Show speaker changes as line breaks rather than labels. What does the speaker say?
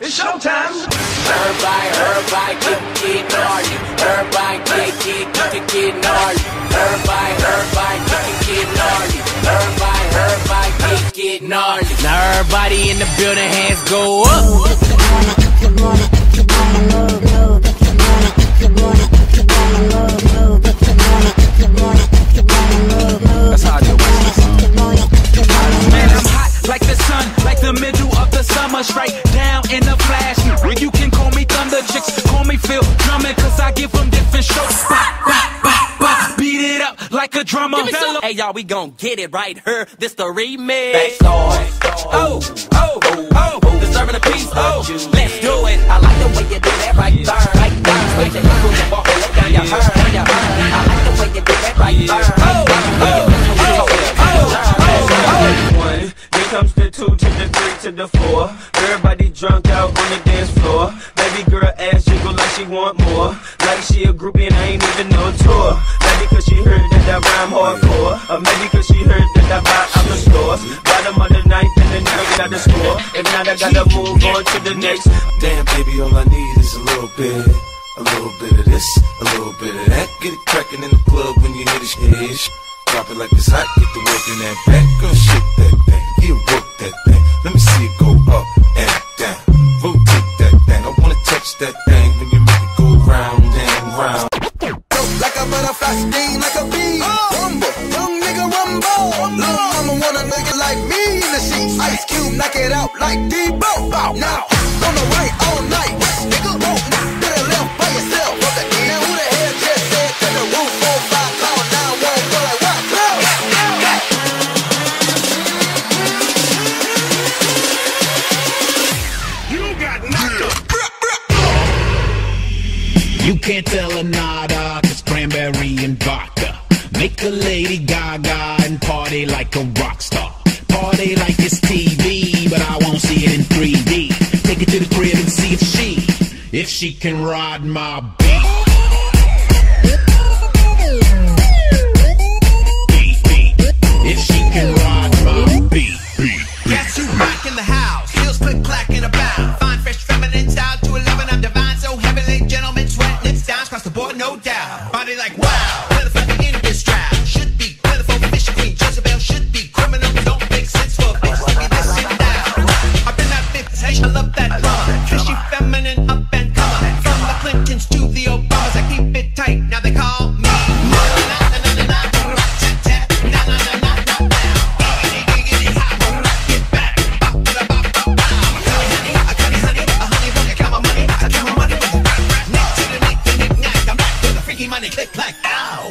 It's showtime.
Everybody, everybody get, get gnarly. Everybody get, get, get, get, get gnarly. Everybody, everybody get, get, get gnarly. Everybody, everybody get, get gnarly. Now everybody in the building, hands go up.
Give them different strokes. Bop, bop, bop, bop. Beat it up like a drummer.
Hey y'all, we gon' get it right here. This the remix.
Oh, oh, oh, disturbing the peace. Oh, let's do it.
I like the way you do that right there, right there. Switch it, move and walk and look down your hair, down your hair. I like the way you do that right there, right there.
One, then comes the two to the three to the four. Everybody drunk out on the dance floor. Baby girl ass jiggle like she want more. Like she a groupie and I ain't even no tour. Maybe cause she heard that I rhyme hardcore. Or maybe cause she heard that I buy out the stores. Bottom of the ninth and then never got the score. If not, I gotta move on to the next.
Damn, baby, all I need is a little bit. A little bit of this, a little bit of that. Get it crackin' in the club when you hear this shit. Drop it like it's hot, get the work in that back. Girl, shake that thing, yeah, work that thing. Let me see it go up and down. Rotate that thing, I wanna touch that
butterfly, sting like a bee. Rumble, young nigga rumble. Lil' mama want a nigga like me in the sheets. Ice Cube, knock it out like Debo. Now, on the right all night. Nigga, whoa,
You can't tell a nada, cause cranberry and vodka. Make a lady gaga and party like a rock star. Party like it's TV, but I won't see it in 3D. Take it to the crib and see if she, if she can ride my beat.
Money, click, clack, ow!